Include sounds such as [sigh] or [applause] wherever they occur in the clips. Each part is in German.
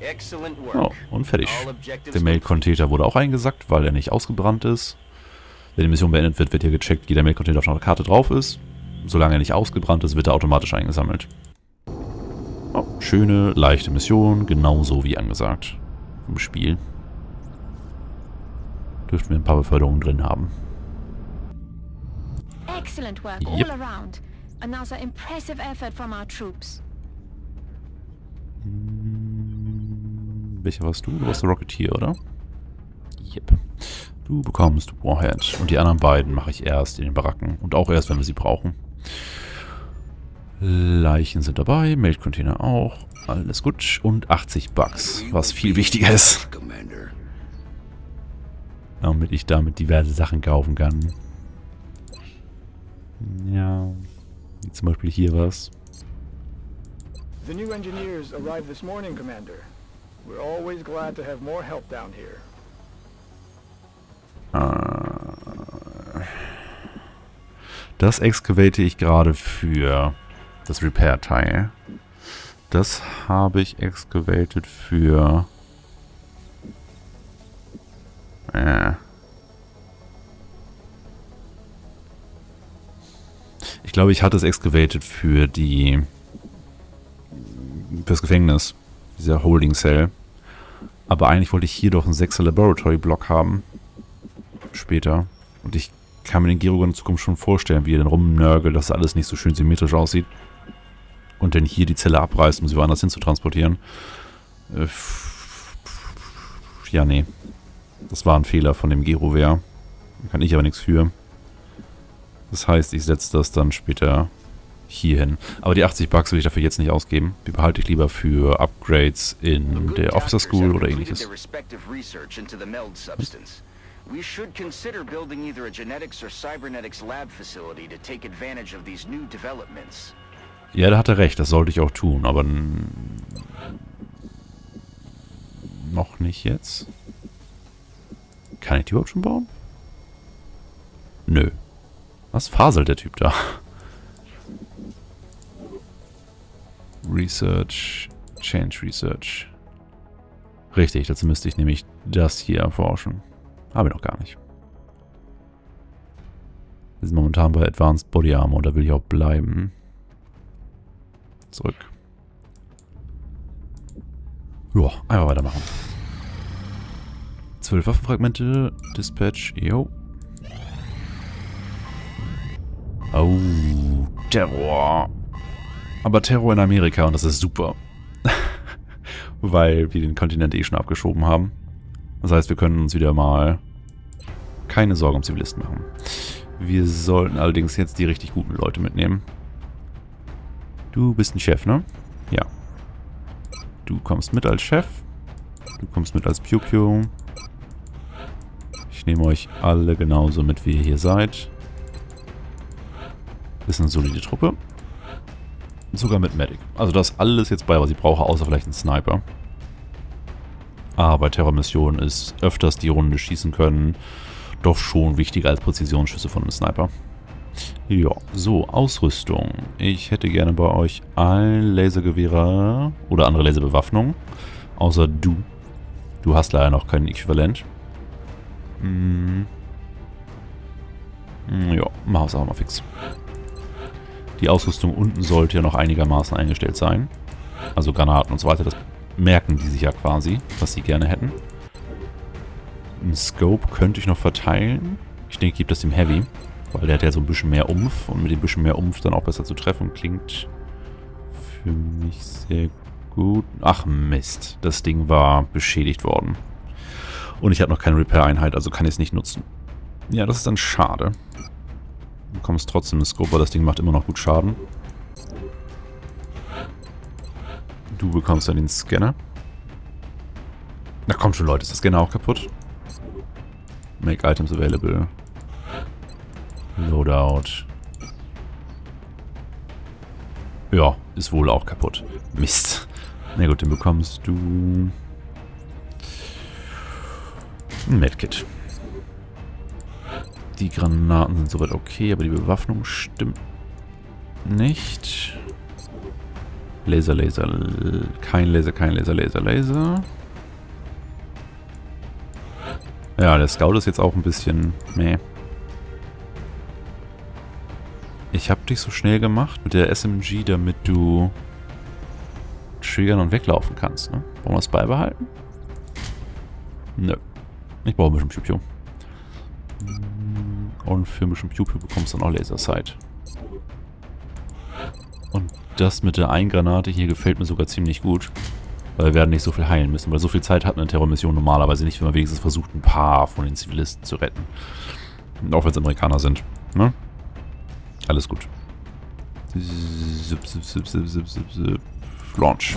Excellent Oh, work. und fertig. Der Mail-Container wurde auch eingesackt, weil er nicht ausgebrannt ist. Wenn die Mission beendet wird, wird hier gecheckt, jeder Mail-Container auf einer Karte drauf ist. Solange er nicht ausgebrannt ist, wird er automatisch eingesammelt. Oh, schöne, leichte Mission, genauso wie angesagt im Spiel. Dürften wir ein paar Beförderungen drin haben. Excellent work Yep. all around. Another impressive effort from our troops. Welcher warst du? Du warst der Rocketeer, oder? Yep. Du bekommst Warhead. Und die anderen beiden mache ich erst in den Baracken. Und auch erst, wenn wir sie brauchen. Leichen sind dabei, Mail-Container auch. Alles gut. Und 80 Bucks, was viel wichtiger ist. Commander. Damit ich damit diverse Sachen kaufen kann. Ja. Wie zum Beispiel hier was. The new engineers arrived this morning, Commander. We're always glad to have more help down here. Das excavate ich gerade für das Repair-Teil. Das habe ich excavated für... Äh. Ich glaube, ich hatte es excavated für die... fürs Gefängnis. Dieser Holding Cell. Aber eigentlich wollte ich hier doch einen 6er Laboratory Block haben. Später. Und ich kann mir den Gerogon in Zukunft schon vorstellen, wie er dann rumnörgelt, dass alles nicht so schön symmetrisch aussieht. Und dann hier die Zelle abreißt, um sie woanders hin zu transportieren. Äh, ja, nee. Das war ein Fehler von dem Gerowehr. Kann ich aber nichts für. Das heißt, ich setze das dann später hier hin. Aber die 80 Bucks will ich dafür jetzt nicht ausgeben. Die behalte ich lieber für Upgrades in der Officer School oder ähnliches. We should consider building either a genetics or cybernetics lab facility to take advantage of these new developments. Ja, da hat er recht, das sollte ich auch tun, aber noch nicht jetzt. Kann ich die überhaupt schon bauen? Nö. Was faselt der Typ da? Research, Change Research. Richtig, dazu müsste ich nämlich das hier erforschen. Habe ich noch gar nicht. Wir sind momentan bei Advanced Body Armor, da will ich auch bleiben. Zurück. Ja, einfach weitermachen. Zwölf Waffenfragmente, Dispatch, jo. Oh, Terror. Aber Terror in Amerika und das ist super. [laughs] Weil wir den Kontinent eh schon abgeschoben haben. Das heißt, wir können uns wieder mal keine Sorgen um Zivilisten machen. Wir sollten allerdings jetzt die richtig guten Leute mitnehmen. Du bist ein Chef, ne? Ja. Du kommst mit als Chef. Du kommst mit als Piu Piu. Ich nehme euch alle genauso mit, wie ihr hier seid. Ist eine solide Truppe. Sogar mit Medic. Also da ist alles jetzt bei, was ich brauche, außer vielleicht ein Sniper. Aber bei Terrormissionen ist öfters die Runde schießen können doch schon wichtiger als Präzisionsschüsse von einem Sniper. Ja, so, Ausrüstung. Ich hätte gerne bei euch ein Lasergewehre oder andere Laserbewaffnung. Außer du. Du hast leider noch kein Äquivalent. Hm. Hm, Ja, mach es auch mal fix. Die Ausrüstung unten sollte ja noch einigermaßen eingestellt sein. Also Granaten und so weiter, das merken die sich ja quasi, was sie gerne hätten. Ein Scope könnte ich noch verteilen. Ich denke, ich gebe das dem Heavy. Weil der hat ja so ein bisschen mehr Umf. Und mit dem bisschen mehr Umf dann auch besser zu treffen. Klingt für mich sehr gut. Ach Mist. Das Ding war beschädigt worden. Und ich habe noch keine Repair-Einheit, also kann ich es nicht nutzen. Ja, das ist dann schade. Bekommst trotzdem einen Scope, weil das Ding macht immer noch gut Schaden. Du bekommst dann den Scanner. Na komm schon, Leute. Ist der Scanner auch kaputt? Make items available. Loadout. Ja, ist wohl auch kaputt. Mist. Na gut, dann bekommst du... Ein Medkit. Die Granaten sind soweit okay, aber die Bewaffnung stimmt nicht. Laser, Laser. Kein Laser, kein Laser, Laser, Laser. Ja, der Scout ist jetzt auch ein bisschen... Meh. Ich habe dich so schnell gemacht mit der SMG, damit du triggern und weglaufen kannst. Ne? Wollen wir es beibehalten? Nö. Ich brauche ein bisschen Piu-Piu. Und für ein bisschen Piu-Piu bekommst du dann auch Lasersight. Und das mit der Eingranate hier gefällt mir sogar ziemlich gut. Weil wir werden nicht so viel heilen müssen. Weil so viel Zeit hat eine Terrormission normalerweise nicht, wenn man wenigstens versucht, ein paar von den Zivilisten zu retten. Auch wenn es Amerikaner sind. Ne? Alles gut. Zip, zip, zip, zip, zip, zip, zip. Launch.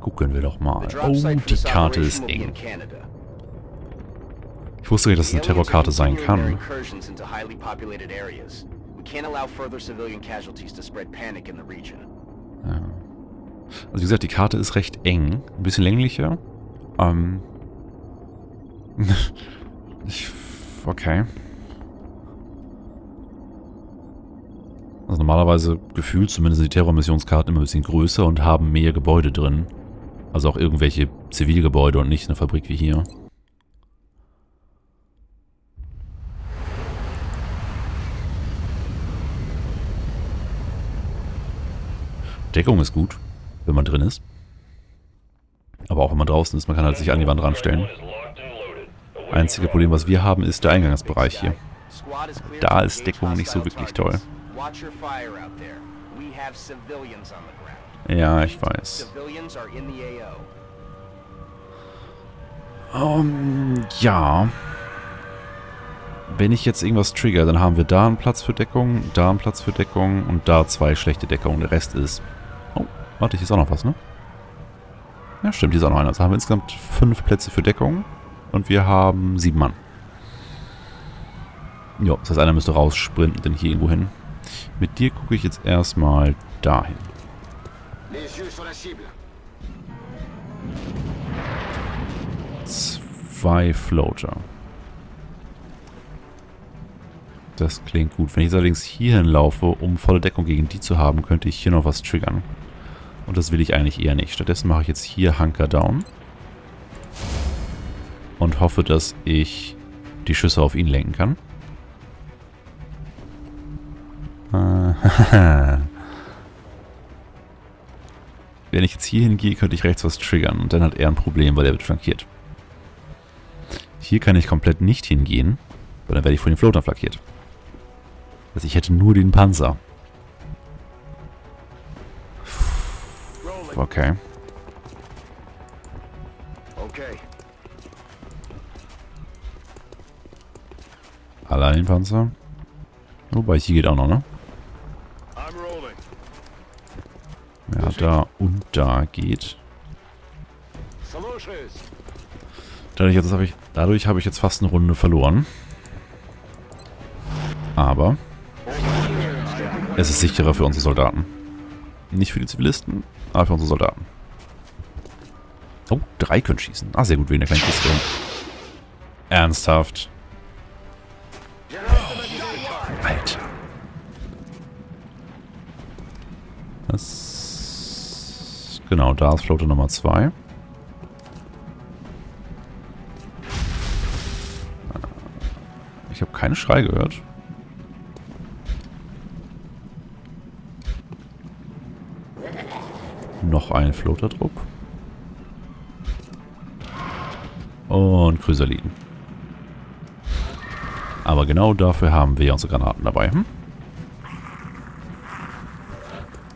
Gucken wir doch mal. Oh, die Karte ist eng. Ich wusste nicht, dass es eine Terrorkarte sein kann. Ja. Also wie gesagt, die Karte ist recht eng. Ein bisschen länglicher. Ähm. [laughs] ich, okay. Normalerweise gefühlt zumindest die Terrormissionskarten immer ein bisschen größer und haben mehr Gebäude drin. Also auch irgendwelche Zivilgebäude und nicht eine Fabrik wie hier. Deckung ist gut, wenn man drin ist. Aber auch wenn man draußen ist, man kann halt sich an die Wand ranstellen. Einzige Problem, was wir haben, ist der Eingangsbereich hier. Da ist Deckung nicht so wirklich toll. Watch your fire out there. We have civilians on the ground. Ja, ich weiß. Civilians are in the AO. Um, ja. Wenn ich jetzt irgendwas trigger, dann haben wir da einen Platz für Deckung, da einen Platz für Deckung und da zwei schlechte Deckungen. Der Rest ist... Oh, warte, hier ist auch noch was, ne? Ja, stimmt, hier ist auch noch einer. Also haben wir insgesamt fünf Plätze für Deckung und wir haben sieben Mann. Jo, das heißt, einer müsste raussprinten, denn hier irgendwo hin. Mit dir gucke ich jetzt erstmal dahin. Zwei Floater. Das klingt gut. Wenn ich allerdings hierhin laufe, um volle Deckung gegen die zu haben, könnte ich hier noch was triggern. Und das will ich eigentlich eher nicht. Stattdessen mache ich jetzt hier Hunker Down. Und hoffe, dass ich die Schüsse auf ihn lenken kann. [laughs] Wenn ich jetzt hier hingehe, könnte ich rechts was triggern. Und dann hat er ein Problem, weil er wird flankiert. Hier kann ich komplett nicht hingehen, weil dann werde ich von den Floatern flankiert. Also ich hätte nur den Panzer. Okay. Okay. Allein Panzer. Wobei, hier geht auch noch, ne? Und da geht. Dadurch, habe ich, dadurch habe ich jetzt fast eine Runde verloren. Aber es ist sicherer für unsere Soldaten. Nicht für die Zivilisten, aber für unsere Soldaten. Oh, drei können schießen. Ah, sehr gut, wegen der kleinen Kiste. Ernsthaft. Alter. Das... Genau, da ist Floater Nummer 2. Ich habe keine Schrei gehört. Noch ein Floater-Trupp. Und Chrysaliden. Aber genau dafür haben wir unsere Granaten dabei. Hm?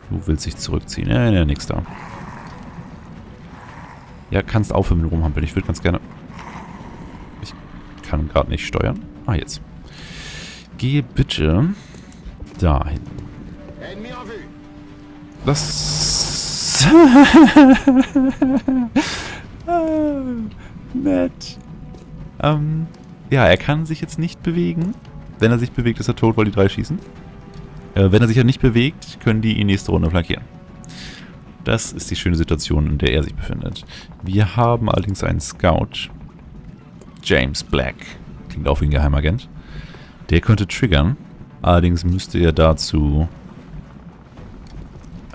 Du willst dich zurückziehen. Ja, ja, nix da. Ja, kannst aufhören mit Rumhampeln. Ich würde ganz gerne... Ich kann gerade nicht steuern. Ah, jetzt. Gehe bitte dahin. Das... [laughs] Ah, Nett. Ähm, ja, er kann sich jetzt nicht bewegen. Wenn er sich bewegt, ist er tot, weil die drei schießen. Äh, wenn er sich ja nicht bewegt, können die ihn nächste Runde flankieren. Das ist die schöne Situation, in der er sich befindet. Wir haben allerdings einen Scout. James Black. Klingt auch wie ein Geheimagent. Der könnte triggern. Allerdings müsste er dazu...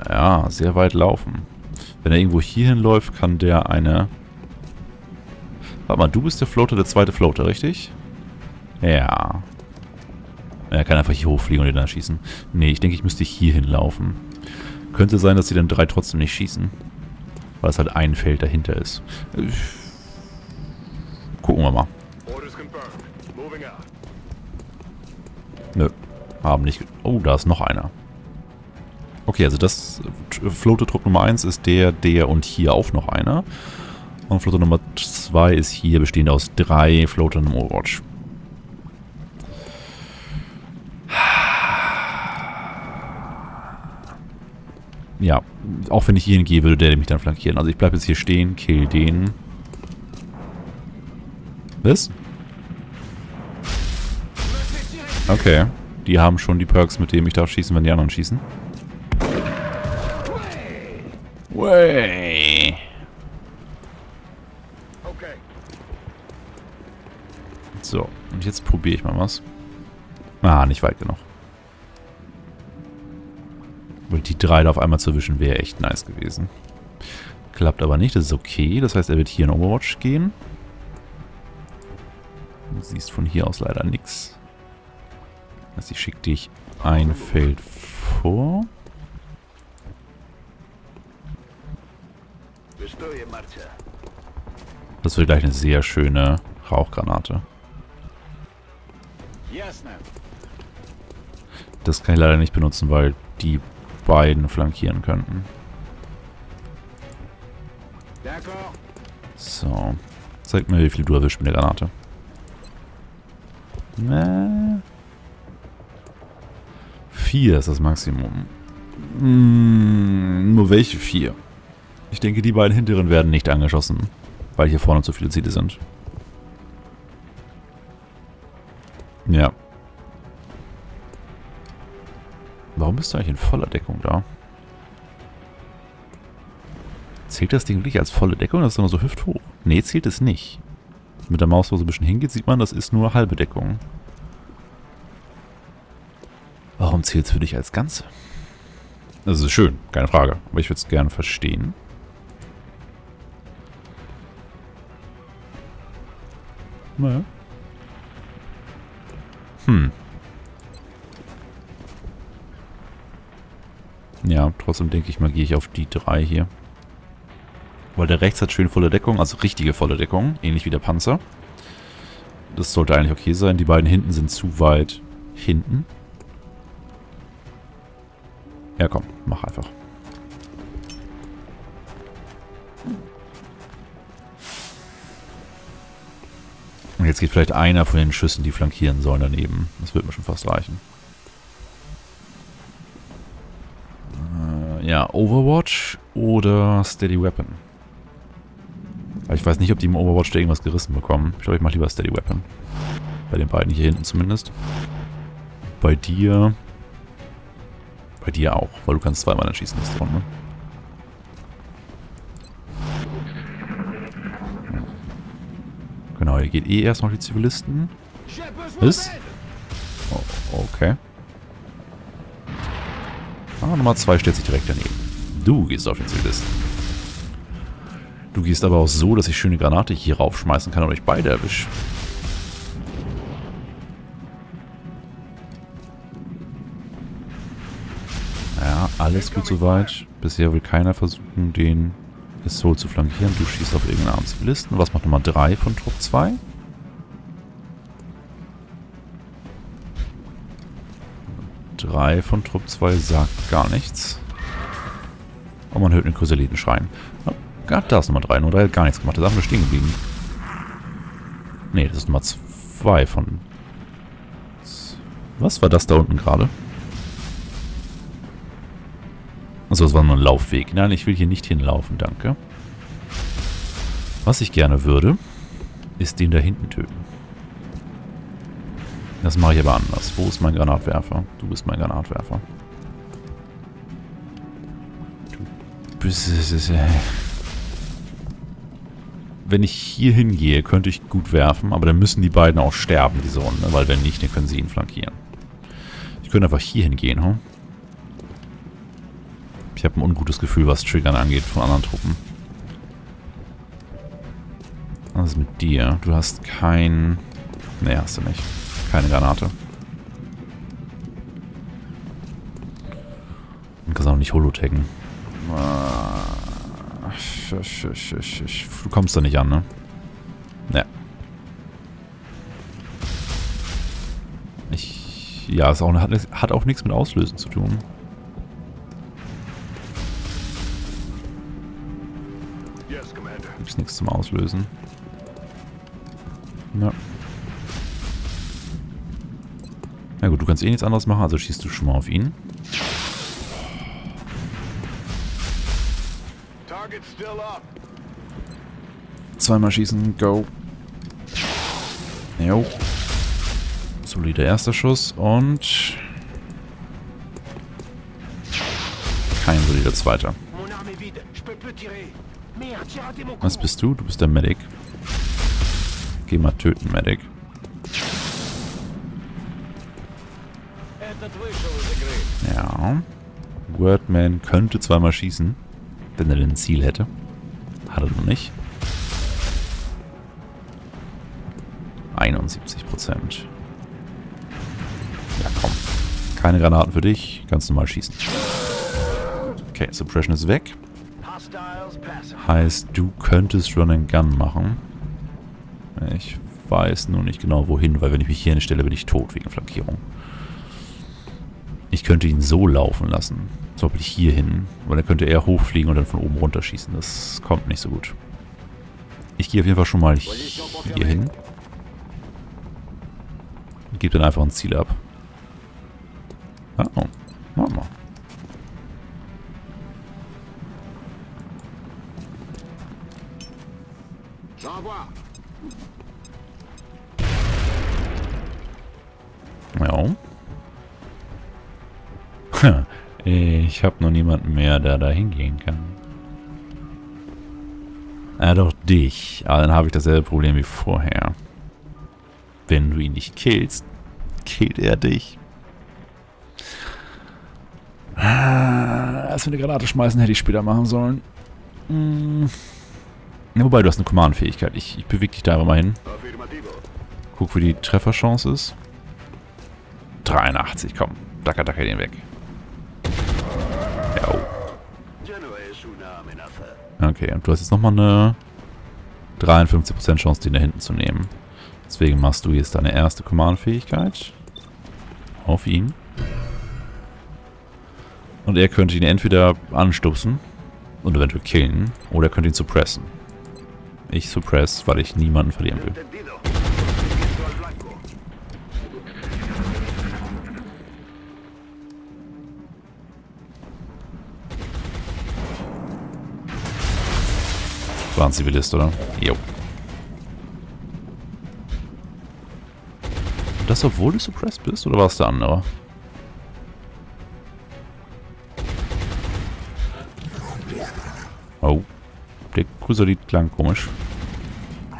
Ja, sehr weit laufen. Wenn er irgendwo hierhin läuft, kann der eine... Warte mal, du bist der Floater, der zweite Floater, richtig? Ja. Er kann einfach hier hochfliegen und den dann schießen. Nee, ich denke, ich müsste hier hinlaufen. Könnte sein, dass die dann drei trotzdem nicht schießen. Weil es halt ein Feld dahinter ist. Gucken wir mal. Nö. Haben nicht... Oh, da ist noch einer. Okay, also das äh, Floater-Trupp Nummer 1 ist der, der und hier auch noch einer. Und Floater Nummer 2 ist hier bestehend aus drei Floatern im Overwatch. Ja, auch wenn ich hierhin gehe, würde der mich dann flankieren. Also ich bleibe jetzt hier stehen, kill den. Was? Okay. Die haben schon die Perks, mit denen ich darf schießen, wenn die anderen schießen. Way. So, und jetzt probiere ich mal was. Ah, nicht weit genug. Obwohl die drei da auf einmal zu erwischen, wäre echt nice gewesen. Klappt aber nicht, das ist okay. Das heißt, er wird hier in Overwatch gehen. Du siehst von hier aus leider nichts. Also ich schicke dich ein Feld vor. Das wird gleich eine sehr schöne Rauchgranate. Das kann ich leider nicht benutzen, weil die beiden flankieren könnten. So. Zeig mir, wie viel du erwischt mit der Granate. Ne. Vier ist das Maximum. Hm, nur welche vier? Ich denke, die beiden hinteren werden nicht angeschossen, weil hier vorne zu viele Ziele sind. Warum bist du eigentlich in voller Deckung da? Zählt das Ding wirklich als volle Deckung? Das ist nur so hüfthoch. Nee, zählt es nicht. Mit der Maus, wo so ein bisschen hingeht, sieht man, das ist nur halbe Deckung. Warum zählt es für dich als Ganze? Das ist schön, keine Frage. Aber ich würde es gerne verstehen. Naja. Hm. Ja, trotzdem denke ich mal, gehe ich auf die drei hier. Weil der rechts hat schön volle Deckung, also richtige volle Deckung, ähnlich wie der Panzer. Das sollte eigentlich okay sein. Die beiden hinten sind zu weit hinten. Ja, komm, mach einfach. Und jetzt geht vielleicht einer von den Schüssen, die flankieren sollen, daneben. Das wird mir schon fast reichen. Ja, Overwatch oder Steady Weapon. Ich weiß nicht, ob die im Overwatch da irgendwas gerissen bekommen. Ich glaube, ich mache lieber Steady Weapon. Bei den beiden hier hinten zumindest. Bei dir... Bei dir auch, weil du kannst zweimal schießen, das Runde. Genau, hier geht eh erst noch die Zivilisten. Was? Oh, okay. Ah, Nummer 2 stellt sich direkt daneben. Du gehst auf den Zivilisten. Du gehst aber auch so, dass ich schöne Granate hier raufschmeißen kann und euch beide erwische. Ja, alles gut soweit. Bisher will keiner versuchen, den Soul zu flankieren. Du schießt auf irgendeinen armen Zivilisten. Was macht Nummer 3 von Trupp 2? Drei von Trupp 2 sagt gar nichts. Und man hört den Chrysaliden schreien. Gott, da ist Nummer 3. Nur da hat gar nichts gemacht. Da sind wir stehen geblieben. Nee, das ist Nummer 2 von... Was war das da unten gerade? Achso, das war nur ein Laufweg. Nein, ich will hier nicht hinlaufen, danke. Was ich gerne würde, ist den da hinten töten. Das mache ich aber anders. Wo ist mein Granatwerfer? Du bist mein Granatwerfer. Du bist... wenn ich hier hingehe, könnte ich gut werfen, aber dann müssen die beiden auch sterben, diese Runde, weil wenn nicht, dann können sie ihn flankieren. Ich könnte einfach hier hingehen, hm? Ich habe ein ungutes Gefühl, was Triggern angeht von anderen Truppen. Was ist mit dir? Du hast kein... Ne, hast du nicht. Keine Granate. Und kannst auch nicht Holotaggen. Du kommst da nicht an, ne? Ne. Ich... Ja, es auch, hat, hat auch nichts mit Auslösen zu tun. Gibt's nichts zum Auslösen. Ja. Na gut, du kannst eh nichts anderes machen, also schießt du schon mal auf ihn. Zweimal schießen, go. Jo. Solider erster Schuss und... Kein solider zweiter. Was bist du? Du bist der Medic. Geh mal töten, Medic. Ja. Wordman könnte zweimal schießen, wenn er denn ein Ziel hätte. Hat er noch nicht. 71 Prozent. Ja, komm. Keine Granaten für dich. Ganz normal schießen. Okay, Suppression ist weg. Heißt, du könntest Run and Gun machen. Ich weiß nur nicht genau wohin, weil wenn ich mich hier hinstelle, bin ich tot wegen Flankierung. Könnte ihn so laufen lassen. Zum Beispiel hier hin. Weil dann könnte er hochfliegen und dann von oben runterschießen. Das kommt nicht so gut. Ich gehe auf jeden Fall schon mal hier hin. Und gebe dann einfach ein Ziel ab. Ah, oh. Warte mal. Ja. [laughs] Ich habe noch niemanden mehr, der da hingehen kann. Ah, doch dich. Aber dann habe ich dasselbe Problem wie vorher. Wenn du ihn nicht killst, killt er dich. Ah, Als wir eine Granate schmeißen, hätte ich später machen sollen. Hm. Wobei, du hast eine Command-Fähigkeit. Ich, ich bewege dich da mal hin. Guck, wie die Trefferchance ist. 83, komm. Dacker, dacker den weg. Ja, oh. Genoa es una amenaza. Okay, und du hast jetzt nochmal eine 53% Chance, den da hinten zu nehmen. Deswegen machst du jetzt deine erste Command-Fähigkeit. Auf ihn. Und er könnte ihn entweder anstupsen und eventuell killen, oder er könnte ihn suppressen. Ich suppress, weil ich niemanden verlieren will. 20 Zivilist, oder? Jo. Und das, obwohl du suppressed bist, oder war es der andere? Oh. Der Crusalit klang komisch.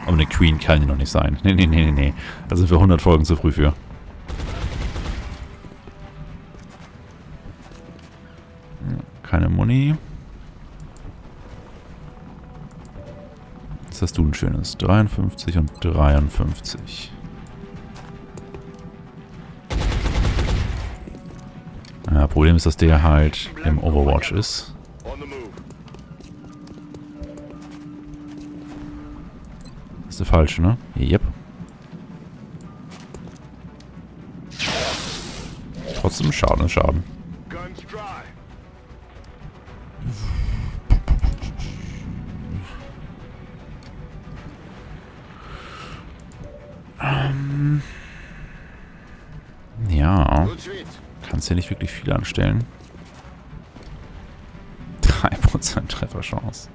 Aber eine Queen kann die noch nicht sein. [laughs] Nee, nee, nee, nee, nee. Da sind wir 100 Folgen zu früh für. Keine Money. Was hast du ein schönes? 53 und 53. Ja, Problem ist, dass der halt im Overwatch ist. Das ist der falsche, ne? Yep. Trotzdem Schaden ist Schaden. Kannst ja nicht wirklich viel anstellen. [laughs] 3% Trefferchance.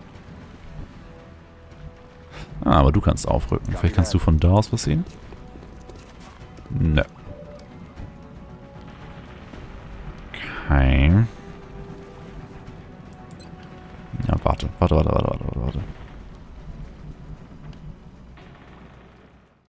Ah, aber du kannst aufrücken. Vielleicht kannst du von da aus was sehen? Nö. Okay. Ja, warte, warte, warte, warte.